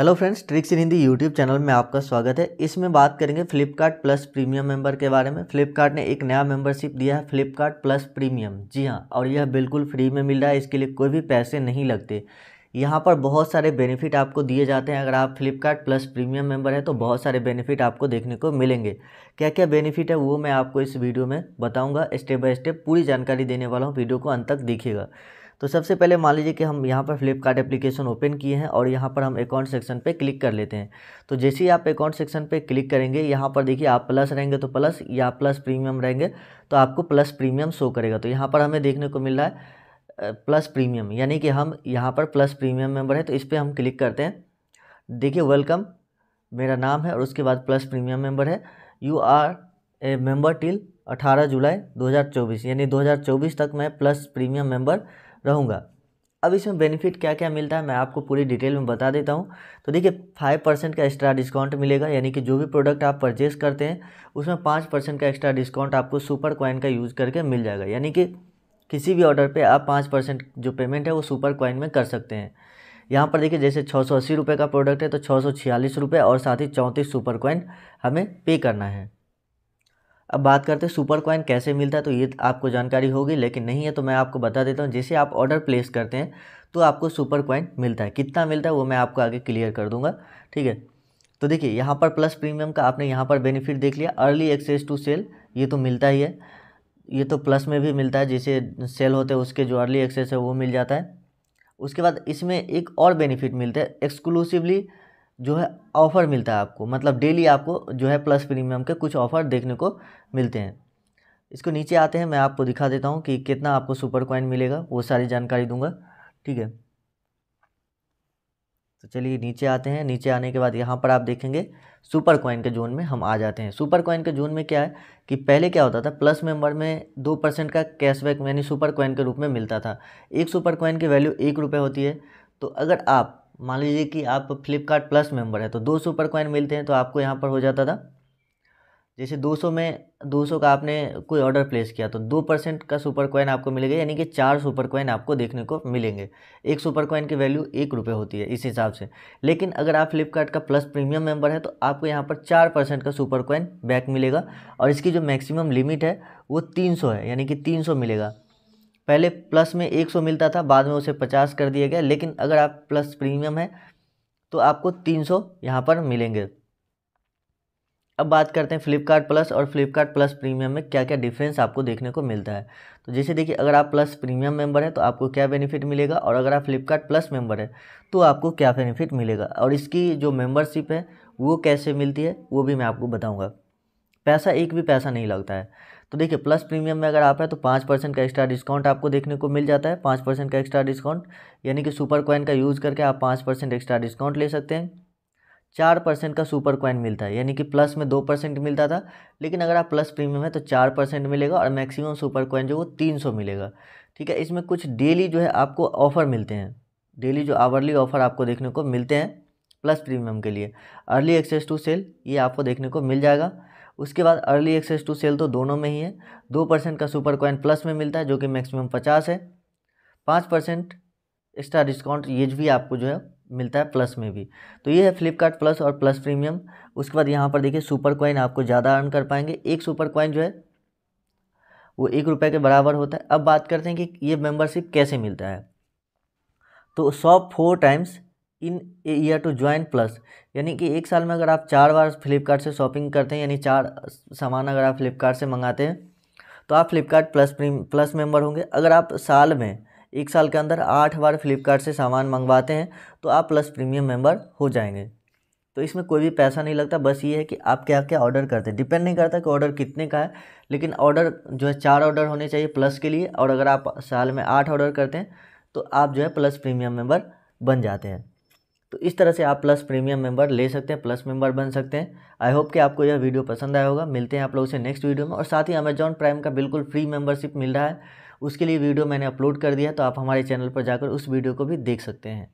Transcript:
Hello friends tricks in Hindi YouTube channel में आपका स्वागत है। इसमें बात करेंगे फ्लिपकार्ट प्लस प्रीमियम मेंबर के बारे में। फ्लिपकार्ट ने एक नया मेंबरशिप दिया है फ्लिपकार्ट प्लस प्रीमियम जी हाँ और यह बिल्कुल फ्री में मिल रहा है, इसके लिए कोई भी पैसे नहीं लगते। यहाँ पर बहुत सारे बेनिफिट आपको दिए जाते हैं। अगर आप फ्लिपकार्ट प्लस प्रीमियम मेंबर हैं तो बहुत सारे बेनिफिट आपको देखने को मिलेंगे। क्या क्या बेनिफिट है, वो मैं आपको इस वीडियो में बताऊँगा। स्टेप बाय स्टेप पूरी जानकारी देने वाला हूँ वीडियो को अंत तक देखिएगा। तो सबसे पहले मान लीजिए कि हम यहाँ पर फ्लिपकार्ट एप्लीकेशन ओपन किए हैं और यहाँ पर हम अकाउंट सेक्शन पे क्लिक कर लेते हैं। तो जैसे ही आप अकाउंट सेक्शन पे क्लिक करेंगे, यहाँ पर देखिए आप प्लस रहेंगे तो प्लस या प्लस प्रीमियम रहेंगे तो आपको प्लस प्रीमियम शो करेगा। तो यहाँ पर हमें देखने को मिल रहा है प्लस प्रीमियम यानी कि हम यहाँ पर प्लस प्रीमियम मेंबर है तो इस पर हम क्लिक करते हैं। देखिए वेलकम मेरा नाम है और उसके बाद प्लस प्रीमियम मेंबर है। You are a member till 18 July 2024 यानी 2024 तक मैं प्लस प्रीमियम मेंबर रहूँगा। अब इसमें बेनिफिट क्या क्या मिलता है, मैं आपको पूरी डिटेल में बता देता हूँ। तो देखिए फाइव परसेंट का एक्स्ट्रा डिस्काउंट मिलेगा, यानी कि जो भी प्रोडक्ट आप परचेज़ करते हैं, उसमें पाँच परसेंट का एक्स्ट्रा डिस्काउंट आपको सुपर कॉइन का यूज़ करके मिल जाएगा। यानी कि किसी भी ऑर्डर पे आप पाँच परसेंट जो पेमेंट है, वो सुपर कॉइन में कर सकते हैं। यहाँ पर देखिए, जैसे छः सौ अस्सी रुपये का प्रोडक्ट है तो छः सौ छियालीस रुपये और साथ ही चौंतीस सुपर कॉइन हमें पे करना है। अब बात करते हैं सुपर कॉइन कैसे मिलता है तो ये आपको जानकारी होगी, लेकिन नहीं है तो मैं आपको बता देता हूँ, जैसे आप ऑर्डर प्लेस करते हैं तो आपको सुपर कॉइन मिलता है। कितना मिलता है वो मैं आपको आगे क्लियर कर दूँगा, ठीक है? तो देखिए, यहाँ पर प्लस प्रीमियम का आपने यहाँ पर बेनिफिट देख लिया अर्ली एक्सेस टू सेल ये तो मिलता ही है। ये तो प्लस में भी मिलता है, जैसे सेल होते हैं, उसके जो अर्ली एक्सेस है, वो मिल जाता है। उसके बाद इसमें एक और बेनिफिट मिलता है एक्सक्लूसिवली जो है ऑफ़र मिलता है आपको। मतलब डेली आपको जो है प्लस प्रीमियम के कुछ ऑफ़र देखने को मिलते हैं। इसको नीचे आते हैं, मैं आपको दिखा देता हूँ कि कितना आपको सुपर कॉइन मिलेगा, वो सारी जानकारी दूँगा, ठीक है? तो चलिए नीचे आते हैं, नीचे आने के बाद यहाँ पर आप देखेंगे सुपर कॉइन के जोन में हम आ जाते हैं। सुपर कॉइन के जोन में क्या है कि पहले क्या होता था, प्लस मेंबर में दो परसेंट का कैशबैक यानी सुपर कॉइन के रूप में मिलता था। एक सुपर कॉइन की वैल्यू एक रुपये होती है। तो अगर आप मान लीजिए कि आप फ्लिपकार्ट प्लस मेंबर है तो दो सुपर कॉइन मिलते हैं तो आपको यहाँ पर हो जाता था। जैसे 200 में 200 का आपने कोई ऑर्डर प्लेस किया तो दो परसेंट का सुपर कॉइन आपको मिलेगा, यानी कि चार सुपर कॉइन आपको देखने को मिलेंगे। एक सुपर कॉइन की वैल्यू एक रुपये होती है, इस हिसाब से। लेकिन अगर आप फ्लिपकार्ट का प्लस प्रीमियम मेंबर है तो आपको यहाँ पर चार परसेंट का सुपर कॉइन बैक मिलेगा, और इसकी जो मैक्सिमम लिमिट है, वो तीन सौ है, यानी कि तीन सौ मिलेगा। पहले प्लस में एक सौ मिलता था, बाद में उसे पचास कर दिया गया, लेकिन अगर आप प्लस प्रीमियम है तो आपको तीन सौ यहाँ पर मिलेंगे। अब बात करते हैं फ्लिपकार्ट प्लस और फ्लिपकार्ट प्लस प्रीमियम में क्या क्या डिफरेंस आपको देखने को मिलता है। तो जैसे देखिए, अगर आप प्लस प्रीमियम मेंबर है तो आपको क्या बेनिफिट मिलेगा? और अगर आप फ्लिपकार्ट प्लस मेंबर है तो आपको क्या बेनिफिट मिलेगा? और इसकी जो मेंबरशिप है, वो कैसे मिलती है, वो भी मैं आपको बताऊँगा। पैसा एक भी पैसा नहीं लगता है। तो देखिए, प्लस प्रीमियम में अगर आप है तो पाँच परसेंट का एक्स्ट्रा डिस्काउंट आपको देखने को मिल जाता है। पाँच परसेंट का एक्स्ट्रा डिस्काउंट, यानी कि सुपर कॉइन का यूज़ करके आप पाँच परसेंट एक्स्ट्रा डिस्काउंट ले सकते हैं। चार परसेंट का सुपर कॉइन मिलता है, यानी कि प्लस में दो परसेंट मिलता था, लेकिन अगर आप प्लस प्रीमियम है तो चार परसेंट मिलेगा और मैक्सिमम सुपर कॉइन जो वो तीन सौ मिलेगा। ठीक है, इसमें कुछ डेली जो है आपको ऑफ़र मिलते हैं। डेली जो आवरली ऑफ़र आपको देखने को मिलते हैं। प्लस प्रीमियम के लिए। अर्ली एक्सेस टू सेल ये आपको देखने को मिल जाएगा। उसके बाद अर्ली एक्सेस टू सेल तो दोनों में ही है। दो परसेंट का सुपर कॉइन प्लस में मिलता है, जो कि मैक्सिमम पचास है। पाँच परसेंट एक्स्ट्रा डिस्काउंट ये भी आपको जो है, मिलता है प्लस में भी। तो ये है फ्लिपकार्ट प्लस और प्लस प्रीमियम उसके बाद यहाँ पर देखिए सुपर कॉइन आपको ज़्यादा अर्न कर पाएँगे। एक सुपर कॉइन जो है, वो एक रुपये के बराबर होता है। अब बात करते हैं कि ये मेंबरशिप कैसे मिलता है। तो shop four times in a year to join plus यानी कि एक साल में अगर आप चार बार फ्लिपकार्ट से शॉपिंग करते हैं, यानी चार सामान अगर आप फ्लिपकार्ट से मंगाते हैं तो आप फ्लिपकार्ट प्लस प्लस मेंबर होंगे। अगर आप साल में, एक साल के अंदर आठ बार फ्लिपकार्ट से सामान मंगवाते हैं तो आप प्लस प्रीमियम मेंबर हो जाएँगे। तो इसमें कोई भी पैसा नहीं लगता, बस ये है कि आप क्या क्या ऑर्डर करते हैं। डिपेंड नहीं करता कि ऑर्डर कितने का है, लेकिन ऑर्डर जो है चार ऑर्डर होने चाहिए प्लस के लिए, और अगर आप साल में आठ ऑर्डर करते हैं तो आप जो है प्लस प्रीमियम मेंबर बन जाते हैं। तो इस तरह से आप प्लस प्रीमियम मेंबर ले सकते हैं, प्लस मेंबर बन सकते हैं। आई होप कि आपको यह वीडियो पसंद आया होगा। मिलते हैं आप लोगों से नेक्स्ट वीडियो में। और साथ ही अमेजॉन प्राइम का बिल्कुल फ्री मेंबरशिप मिल रहा है। उसके लिए वीडियो मैंने अपलोड कर दिया तो आप हमारे चैनल पर जाकर उस वीडियो को भी देख सकते हैं।